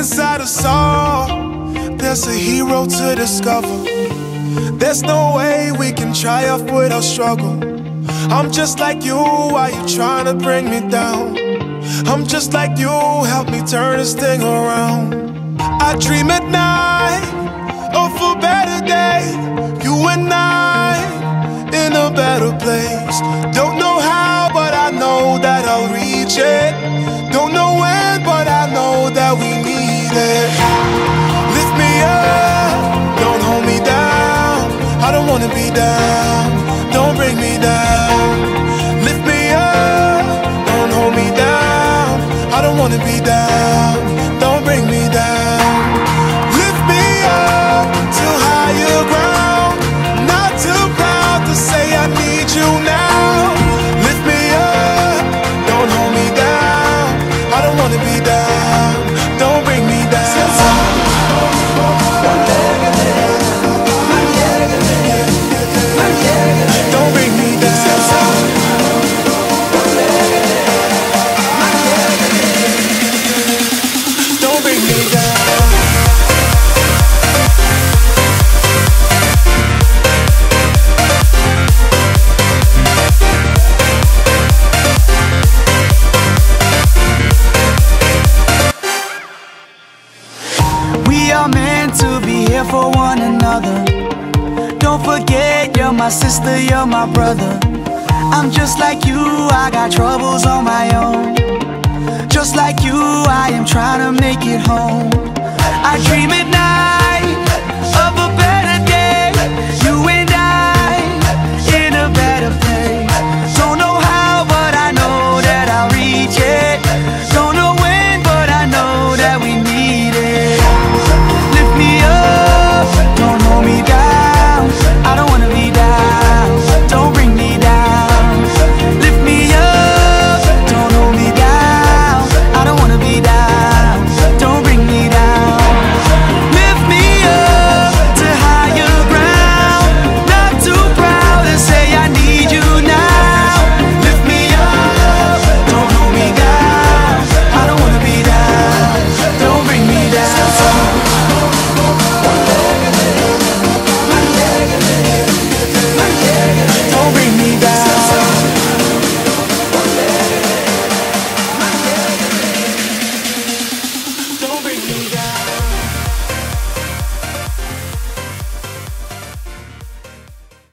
without us all, There's a hero to discover. There's no way we can triumph without struggle. I'm just like you, why you trying to bring me down? I'm just like you, help me turn this thing around. I dream at night of a better day. You and I in a better place. Don't bring me down. Lift me up, don't hold me down. I don't wanna be down. We are meant to be here for one another. Don't forget, you're my sister, you're my brother. I'm just like you, I got troubles on my own. Just like you, I am trying to make it home.